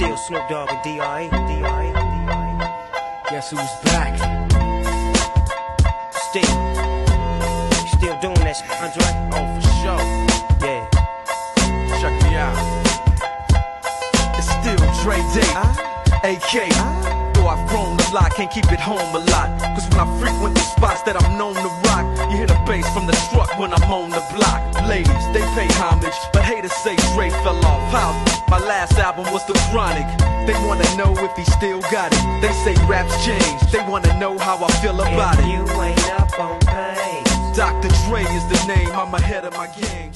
Still Snoop Dogg and D.R.E. D.R.E. Guess who's back? Still. Still doing that shit, Andre? Oh, for sure. Yeah. Check me out. It's still Dre Day, AK. Uh-huh. Though I've grown a lot, can't keep it home a lot. Cause when I frequent the spots that I'm known to rock, you hear the bass from the truck when I'm on the block. Ladies, they pay homage, but haters say Dre fell off. How? My last album was The Chronic. They wanna know if he still got it. They say raps change. They wanna know how I feel about If it. you ain't up on pace. Dr. Dre is the name, I'm ahead of my game.